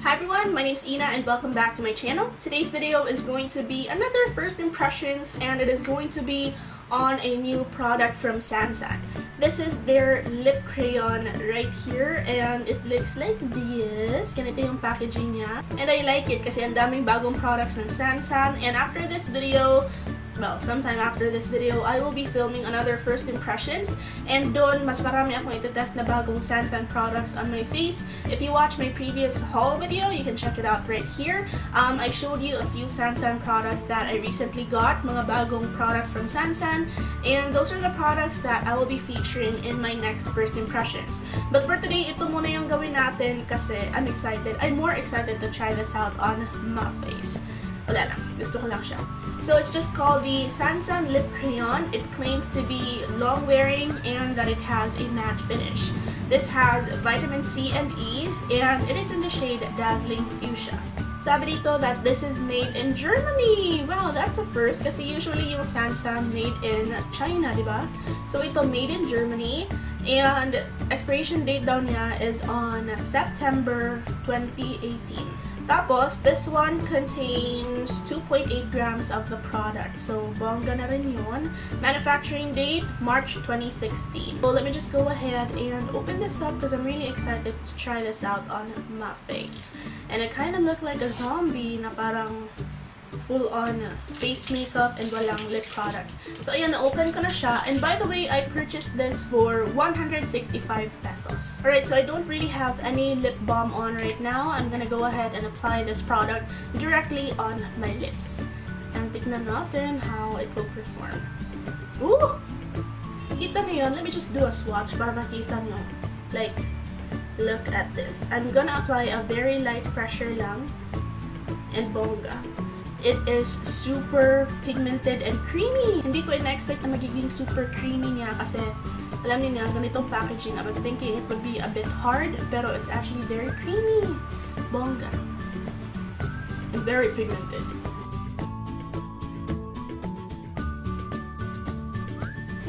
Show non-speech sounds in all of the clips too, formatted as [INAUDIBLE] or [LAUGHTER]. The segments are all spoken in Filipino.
Hi everyone, my name is Ina and welcome back to my channel. Today's video is going to be another first impressions and it is going to be on a new product from Sansan. This is their lip crayon right here and it looks like this. Ganito yung packaging niya. And I like it kasi ang daming bagong products ng Sansan and after this video, well, sometime after this video, I will be filming another first impressions. And doon, mas marami akong itetest na bagong Sansan products on my face. If you watch my previous haul video, you can check it out right here. Um, I showed you a few Sansan products that I recently got, mga bagong products from Sansan. And those are the products that I will be featuring in my next first impressions. But for today, ito muna yung gawin natin kasi I'm excited. I'm more excited to try this out on my face. Gusto ko lang siya. So it's just called the Sansan Lip Crayon. It claims to be long wearing and that it has a matte finish. This has vitamin C and E and it is in the shade Dazzling Fuchsia. Sabi dito that this is made in Germany. Wow, that's a first kasi usually yung Sansan made in China, di? So ito made in Germany and expiration date daw niya is on September 2018. Tapos, this one contains 2.8 grams of the product. So, bongga na rin yun. Manufacturing date, March 2016. So, let me just go ahead and open this up because I'm really excited to try this out on my face. And it kind of looked like a zombie na parang full-on face makeup and walang lip product. So, ayan, na-open ko na siya. And by the way, I purchased this for 165 pesos. Alright, so I don't really have any lip balm on right now. I'm gonna go ahead and apply this product directly on my lips. And tignan natin how it will perform. Ooh! Kita niyo? Let me just do a swatch para makita nyo. Like, look at this. I'm gonna apply a very light pressure lang and bongga. It is super pigmented and creamy. Hindi ko in-expect na magiging super creamy niya kasi alam niyo na, ganitong packaging. I was thinking it would be a bit hard, pero it's actually very creamy. Bongga. And very pigmented.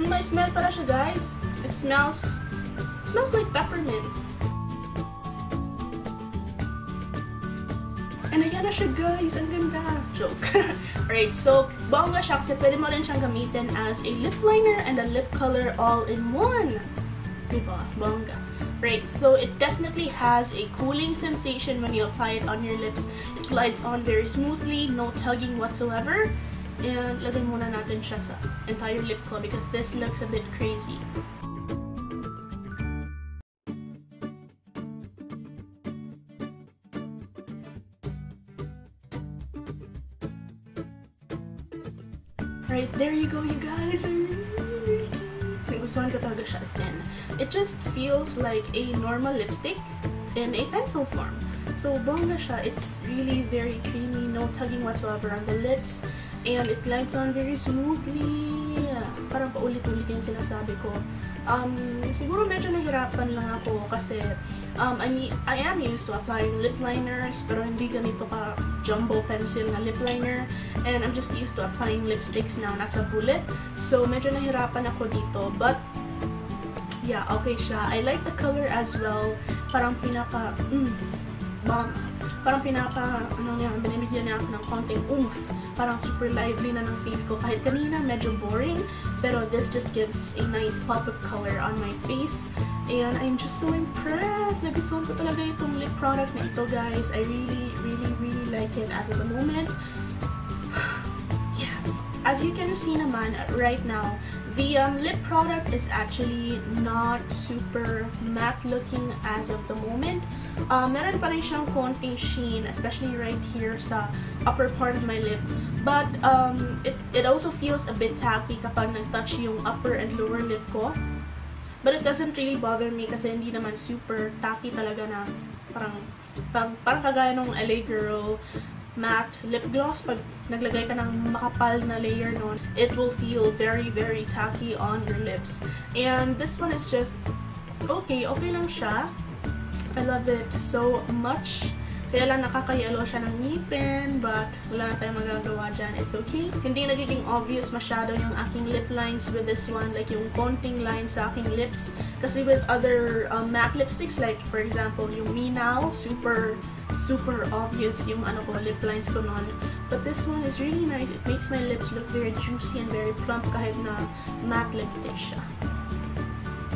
Mm, may smell pala siya, guys. It smells, it smells like peppermint. And ayan na siya guys, ang ganda. Joke. [LAUGHS] Alright, so bongga siya kasi pwede mo rin siyang gamitin as a lip liner and a lip color all in one. Diba? Bongga. Right, so it definitely has a cooling sensation when you apply it on your lips. It glides on very smoothly, no tugging whatsoever. And lagay muna natin siya sa entire lip ko because this looks a bit crazy. Right, there you go, you guys. Nagustuhan ko talaga siya as in. It just feels like a normal lipstick in a pencil form. So, bongga siya. It's really very creamy, no tugging whatsoever on the lips. And it glides on very smoothly. Parang paulit-ulit yung sinasabi ko. Um, siguro medyo nahirapan lang ako kasi um, I, mean, I am used to applying lip liners pero hindi ganito ka jumbo pencil na lip liner and I'm just used to applying lipsticks na nasa bullet so medyo nahirapan ako dito but yeah, okay siya. I like the color as well. Parang pinaka, mm, bomb. Parang pinaka, ano niya, binibigyan niya ako ng konting oomph. Parang super lively na ng face ko. Kahit kanina, medyo boring. Pero this just gives a nice pop of color on my face. And I'm just so impressed. Nagustuhan ko talaga itong lip product na ito, guys. I really, really, really like it as of the moment. [SIGHS] yeah. As you can see naman, right now, the um, lip product is actually not super matte looking as of the moment. Uh, meron pa rin siyang konting sheen, especially right here sa upper part of my lip. But um, it, it also feels a bit tacky kapag nag-touch yung upper and lower lip ko. But it doesn't really bother me kasi hindi naman super tacky talaga na parang, parang, parang kagaya nung LA Girl matte lip gloss, pag naglagay ka ng makapal na layer nun, it will feel very, very tacky on your lips. And this one is just okay. Okay lang siya. I love it so much. Kaya lang nakaka-yellow siya ng ngipin, but wala na tayong magagawa dyan. It's okay. Hindi nagiging obvious masyado yung aking lip lines with this one, like yung konting lines sa aking lips. Kasi with other um, matte lipsticks, like for example, yung Me Now, super super obvious yung ano ko, lip lines ko nun. But this one is really nice. It makes my lips look very juicy and very plump kahit na matte lipstick siya.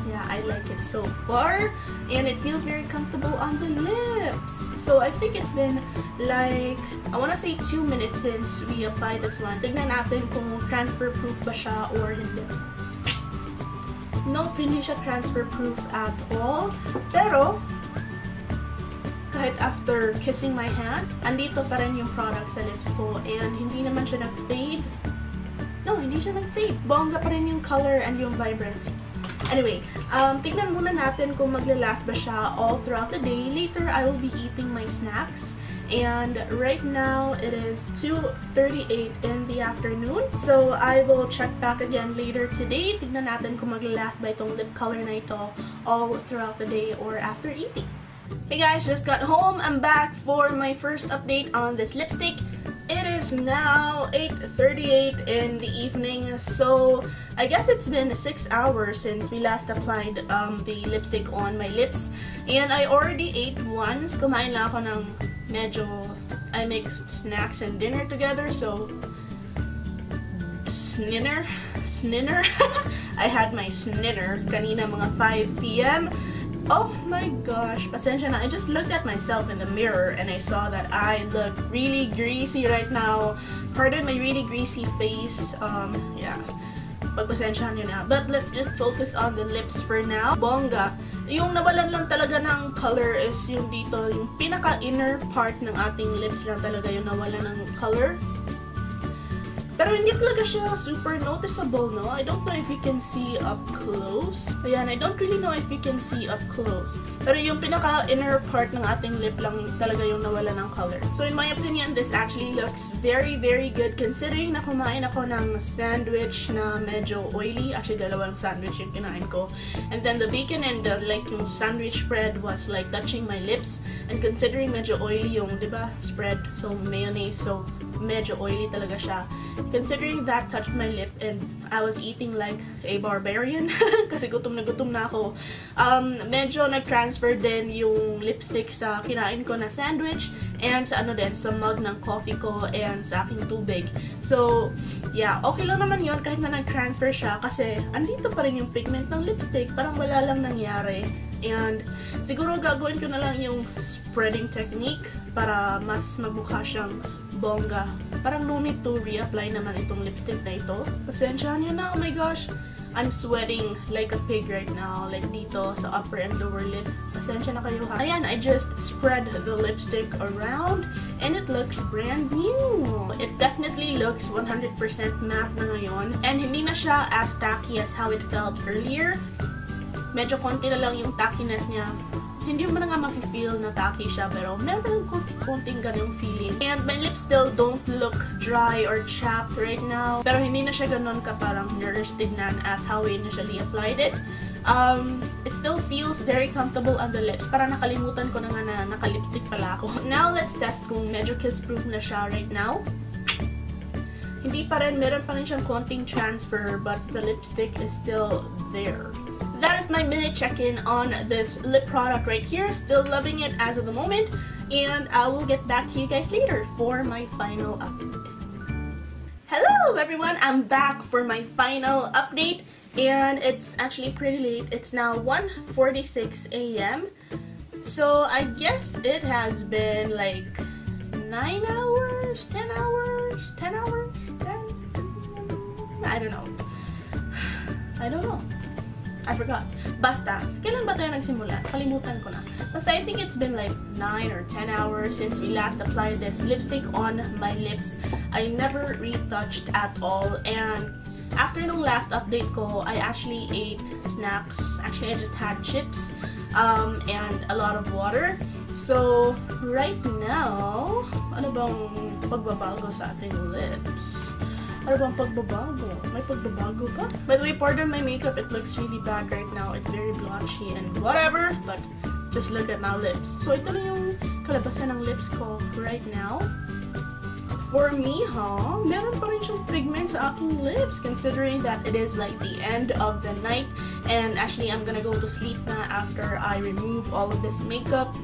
Yeah, I like it so far. And it feels very comfortable on the lips. So I think it's been like, I wanna say 2 minutes since we applied this one. Tignan natin kung transfer proof ba siya or hindi. Nope, hindi siya transfer proof at all. Pero, kahit after kissing my hand, andito pa rin yung product sa lips ko. And hindi naman siya nag-fade. No, hindi siya nag-fade. Bongga pa rin yung color and yung vibrancy. Anyway, um, tignan muna natin kung maglalast ba siya all throughout the day. Later, I will be eating my snacks. And right now, it is 2.38 in the afternoon. So, I will check back again later today. Tignan natin kung maglalast ba itong lip color na ito all throughout the day or after eating. Hey guys, just got home. I'm back for my first update on this lipstick. It is now 8.38 in the evening, so I guess it's been 6 hours since we last applied um, the lipstick on my lips. And I already ate once. Kumain lang ako ng medyo, I mixed snacks and dinner together, so sninner, sninner. [LAUGHS] I had my sninner kanina mga 5 p.m. Oh my gosh, pasensya na. I just looked at myself in the mirror and I saw that I look really greasy right now. Pardon my really greasy face. Um, yeah. Pagpasensyahan nyo na. But let's just focus on the lips for now. Bongga. Yung nawalan lang talaga ng color is yung dito, yung pinaka-inner part ng ating lips lang talaga yung nawalan ng color. Pero hindi talaga siya super noticeable, no? I don't know if you can see up close. Ayan, I don't really know if you can see up close. Pero yung pinaka-inner part ng ating lip lang talaga yung nawala ng color. So in my opinion, this actually looks very, very good considering na kumain ako ng sandwich na medyo oily. Actually, dalawang sandwich yung kinain ko. And then the bacon and the, like, yung sandwich spread was like touching my lips. And considering medyo oily yung, di ba, spread. So, mayonnaise. So, medyo oily talaga siya. Considering that touched my lip and I was eating like a barbarian [LAUGHS] kasi gutom na gutom na ako. Um, medyo nag-transfer din yung lipstick sa kinain ko na sandwich and sa ano din, sa mug ng coffee ko and sa aking tubig. So, yeah, okay lang naman yon kahit na nag-transfer siya kasi andito pa rin yung pigment ng lipstick. Parang wala lang nangyari. And siguro gagawin ko na lang yung spreading technique para mas magmukha siyang bongga. Parang no need to reapply naman itong lipstick na ito. Pasensyahan nyo na, oh my gosh. I'm sweating like a pig right now. Like dito sa upper and lower lip. Pasensya na kayo ha. Ayan, I just spread the lipstick around and it looks brand new. It definitely looks 100% matte na ngayon. And hindi na siya as tacky as how it felt earlier. Medyo konti na lang yung tackiness niya hindi mo na nga mafe-feel na tacky siya, pero meron konti-konting ganyung feeling. And my lips still don't look dry or chapped right now, pero hindi na siya ganun ka parang nourished tignan as how we initially applied it. Um, it still feels very comfortable on the lips. Para nakalimutan ko na nga na naka-lipstick pala ako. [LAUGHS] Now, let's test kung medyo kiss-proof na siya right now. Hindi pa rin, meron pa rin siyang konting transfer, but the lipstick is still there that is my minute check-in on this lip product right here. Still loving it as of the moment. And I will get back to you guys later for my final update. Hello everyone! I'm back for my final update. And it's actually pretty late. It's now 1.46 a.m. So I guess it has been like 9 hours, 10 hours, 10 hours, 10? I don't know. [SIGHS] I don't know. I forgot. Basta, kailan ba tayo nagsimula? Kalimutan ko na. Basta, I think it's been like 9 or 10 hours since we last applied this lipstick on my lips. I never retouched at all. And after nung last update ko, I actually ate snacks. Actually, I just had chips um, and a lot of water. So, right now, ano bang pagbabago sa ating lips? Ano bang pagbabago? May pagbabago ba? By the way, pardon my makeup. It looks really bad right now. It's very blotchy and whatever. But just look at my lips. So, ito na yung kalabasan ng lips ko right now. For me, huh? Meron pa rin siyang pigment sa aking lips considering that it is like the end of the night. And actually, I'm gonna go to sleep na after I remove all of this makeup.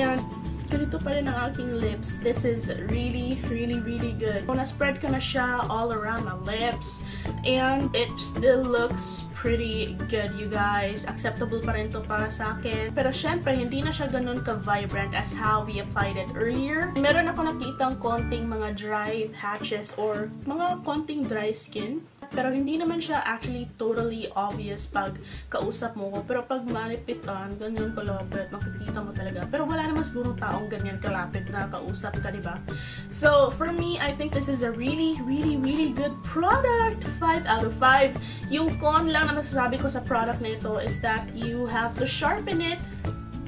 And ganito pa rin ang aking lips. This is really, really, really good. So, na-spread ko na siya all around my lips. And it still looks pretty good, you guys. Acceptable pa rin to para sa akin. Pero syempre, hindi na siya ganun ka-vibrant as how we applied it earlier. Meron ako nakitang konting mga dry patches or mga konting dry skin. Pero hindi naman siya actually totally obvious pag kausap mo ko. Pero pag malipitan, ganyan kalapit, makikita mo talaga. Pero wala naman siguro taong ganyan kalapit na kausap ka, di ba? So, for me, I think this is a really, really, really good product. 5 out of 5. Yung con lang na masasabi ko sa product na ito is that you have to sharpen it.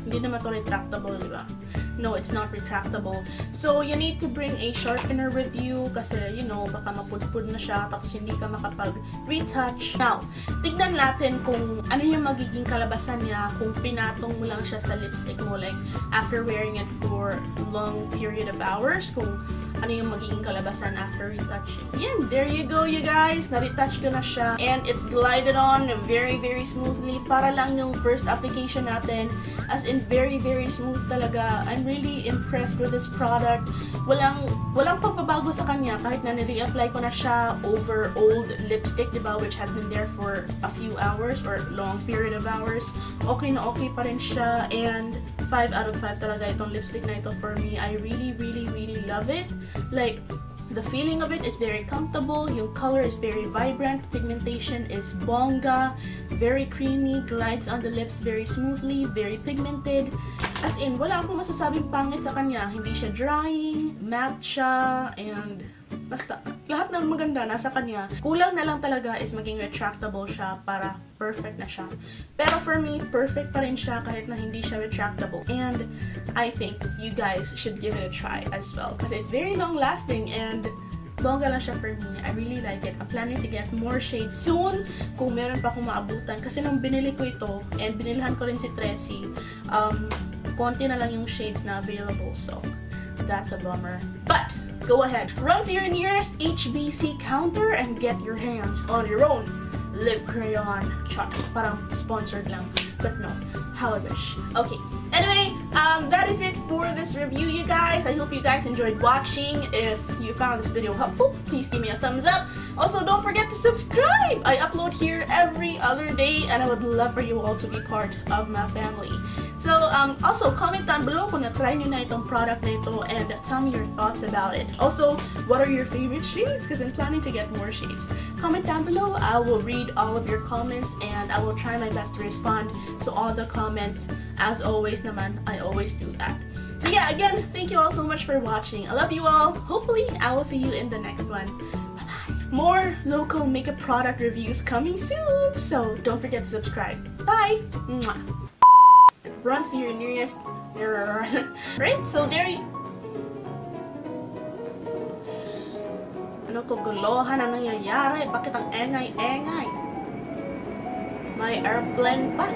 Hindi naman ito retractable, di ba? No, it's not retractable. So, you need to bring a sharpener with you kasi, you know, baka mapudpud na siya tapos hindi ka makapag-retouch. Now, tignan natin kung ano yung magiging kalabasan niya kung pinatong mo lang siya sa lipstick mo like after wearing it for long period of hours kung ano yung magiging kalabasan after retouching. Yan, there you go you guys. Na-retouch ko na siya. And it glided on very, very smoothly. Para lang yung first application natin. As in, very, very smooth talaga. I'm really impressed with this product. Walang, walang pagbabago sa kanya kahit na nire-apply ko na siya over old lipstick, diba? Which has been there for a few hours or long period of hours. Okay na okay pa rin siya. And 5 out of 5 talaga itong lipstick na ito for me. I really, really, really love it. Like, the feeling of it is very comfortable, yung color is very vibrant, pigmentation is bongga, very creamy, glides on the lips very smoothly, very pigmented. As in, wala akong masasabing pangit sa kanya. Hindi siya drying, matte siya, and Basta, lahat ng maganda nasa kanya. Kulang na lang talaga is maging retractable siya para perfect na siya. Pero for me, perfect pa rin siya kahit na hindi siya retractable. And I think you guys should give it a try as well. Kasi it's very long lasting and bongga lang siya for me. I really like it. I'm planning to get more shades soon kung meron pa akong maabutan. Kasi nung binili ko ito, and binilhan ko rin si Tressie, um, konti na lang yung shades na available. So, that's a bummer. But, Go ahead, run to your nearest HBC counter and get your hands on your own lip crayon. Char, parang sponsored lang. But no, how I wish. Okay, anyway, um, that is it for this review, you guys. I hope you guys enjoyed watching. If you found this video helpful, please give me a thumbs up. Also, don't forget to subscribe. I upload here every other day, and I would love for you all to be part of my family. So, um, also, comment down below kung na-try nyo na itong product na ito and tell me your thoughts about it. Also, what are your favorite shades? Because I'm planning to get more shades. Comment down below. I will read all of your comments and I will try my best to respond to all the comments. As always naman, I always do that. So yeah, again, thank you all so much for watching. I love you all. Hopefully, I will see you in the next one. Bye-bye. More local makeup product reviews coming soon, so don't forget to subscribe. Bye! Mwah run to your nearest [LAUGHS] mirror. right? So there you... Ano ko gulohan ang nangyayari? Bakit ang engay-engay? May airplane pa.